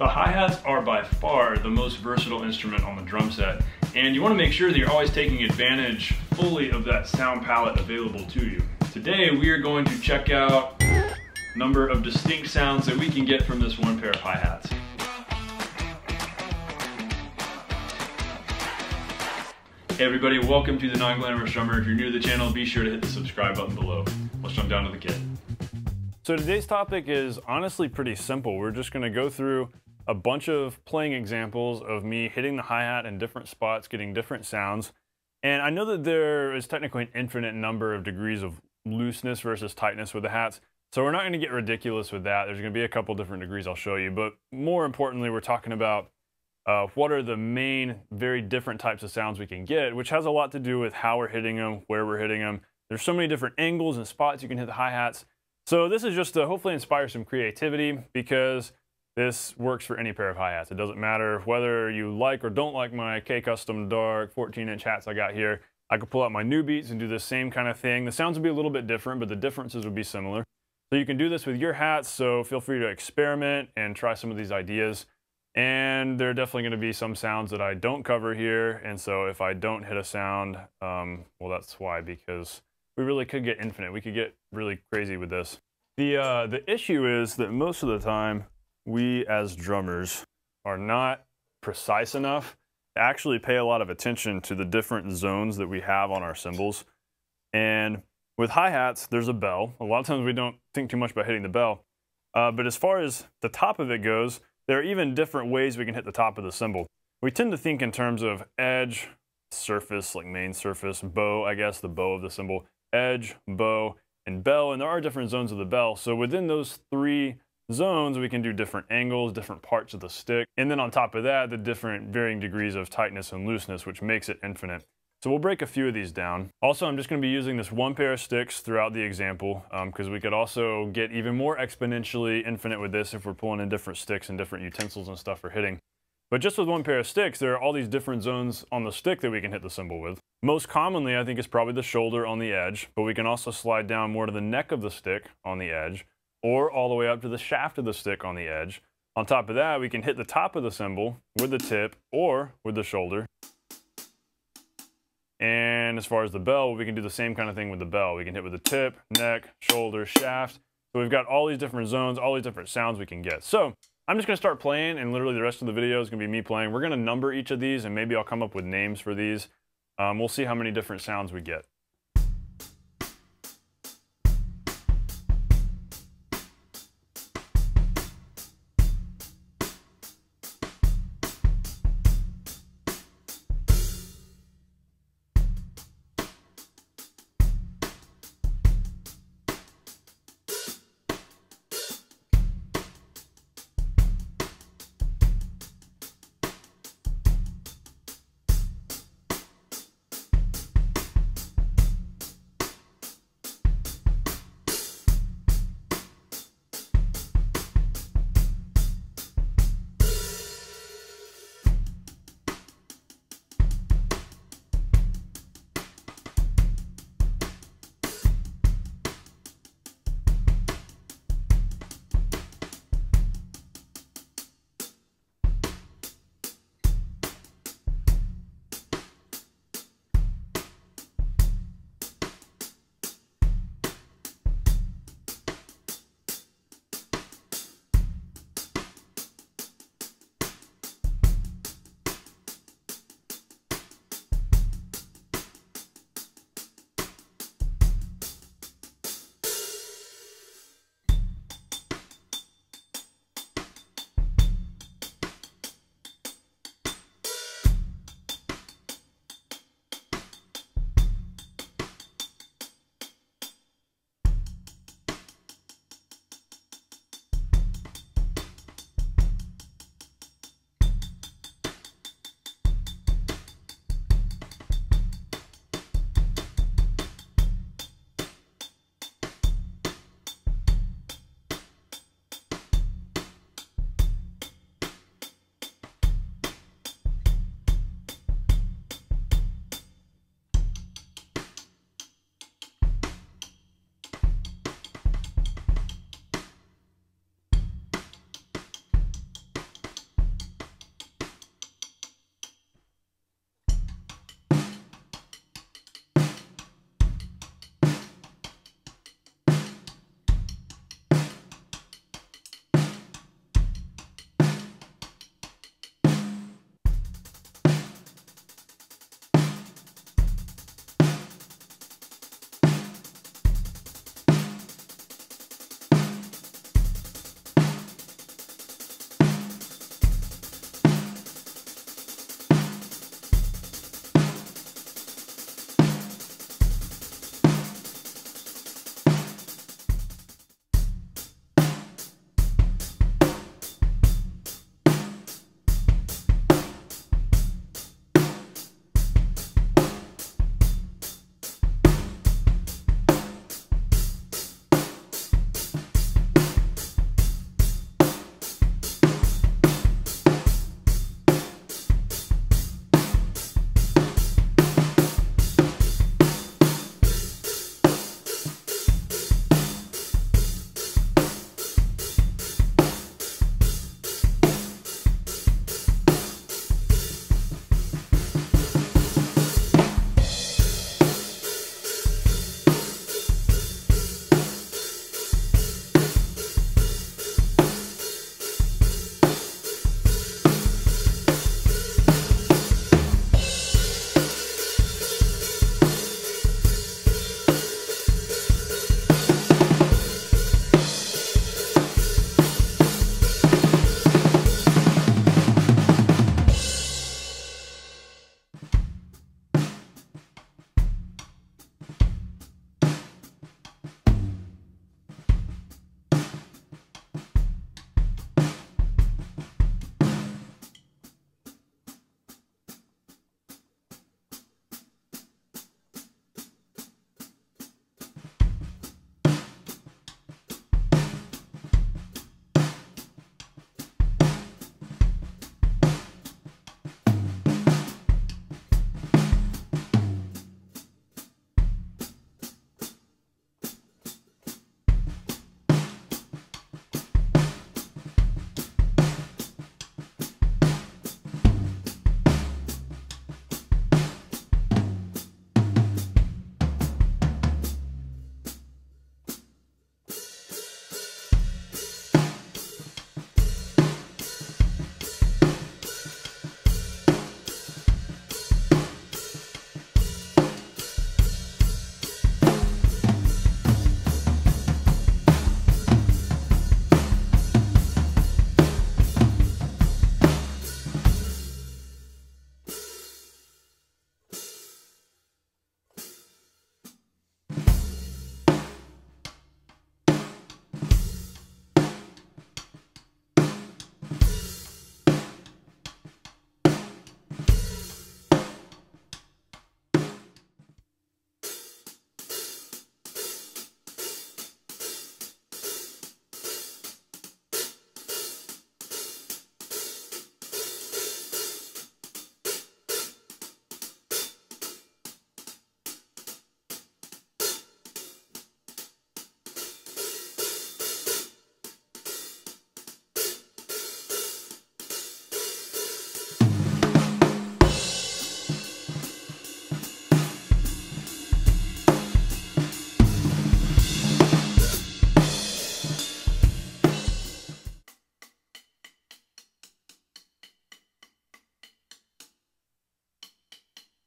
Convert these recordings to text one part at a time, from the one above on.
The hi-hats are by far the most versatile instrument on the drum set, and you want to make sure that you're always taking advantage fully of that sound palette available to you. Today we are going to check out a number of distinct sounds that we can get from this one pair of hi-hats. Hey everybody, welcome to the Non-Glamorous Drummer. If you're new to the channel, be sure to hit the subscribe button below. Let's jump down to the kit. So today's topic is honestly pretty simple. We're just gonna go through a bunch of playing examples of me hitting the hi-hat in different spots, getting different sounds. And I know that there is technically an infinite number of degrees of looseness versus tightness with the hats. So we're not gonna get ridiculous with that. There's gonna be a couple different degrees I'll show you. But more importantly, we're talking about uh, what are the main very different types of sounds we can get, which has a lot to do with how we're hitting them, where we're hitting them. There's so many different angles and spots you can hit the hi-hats. So this is just to hopefully inspire some creativity because this works for any pair of hi-hats. It doesn't matter whether you like or don't like my K-Custom Dark 14-inch hats I got here. I could pull out my new beats and do the same kind of thing. The sounds would be a little bit different, but the differences would be similar. So you can do this with your hats, so feel free to experiment and try some of these ideas. And there are definitely going to be some sounds that I don't cover here, and so if I don't hit a sound, um, well, that's why, because we really could get infinite. We could get really crazy with this. The, uh, the issue is that most of the time, we as drummers are not precise enough to actually pay a lot of attention to the different zones that we have on our cymbals. And with hi-hats, there's a bell. A lot of times we don't think too much about hitting the bell. Uh, but as far as the top of it goes, there are even different ways we can hit the top of the cymbal. We tend to think in terms of edge, surface, like main surface, bow, I guess, the bow of the cymbal, edge, bow, and bell, and there are different zones of the bell. So within those three zones, we can do different angles, different parts of the stick. And then on top of that, the different varying degrees of tightness and looseness, which makes it infinite. So we'll break a few of these down. Also, I'm just gonna be using this one pair of sticks throughout the example because um, we could also get even more exponentially infinite with this if we're pulling in different sticks and different utensils and stuff for hitting. But just with one pair of sticks, there are all these different zones on the stick that we can hit the cymbal with. Most commonly, I think, is probably the shoulder on the edge, but we can also slide down more to the neck of the stick on the edge, or all the way up to the shaft of the stick on the edge. On top of that, we can hit the top of the cymbal with the tip or with the shoulder. And as far as the bell, we can do the same kind of thing with the bell. We can hit with the tip, neck, shoulder, shaft. So we've got all these different zones, all these different sounds we can get. So I'm just gonna start playing and literally the rest of the video is gonna be me playing. We're gonna number each of these and maybe I'll come up with names for these. Um, we'll see how many different sounds we get.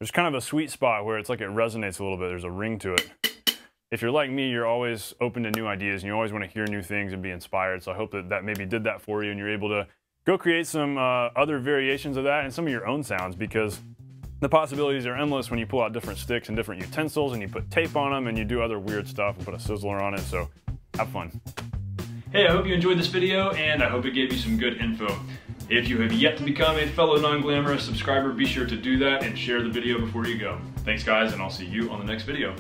There's kind of a sweet spot where it's like it resonates a little bit. There's a ring to it. If you're like me, you're always open to new ideas and you always want to hear new things and be inspired. So I hope that that maybe did that for you and you're able to go create some uh, other variations of that and some of your own sounds because the possibilities are endless when you pull out different sticks and different utensils and you put tape on them and you do other weird stuff and put a sizzler on it. So have fun. Hey, I hope you enjoyed this video and I hope it gave you some good info. If you have yet to become a fellow non-glamorous subscriber, be sure to do that and share the video before you go. Thanks guys, and I'll see you on the next video.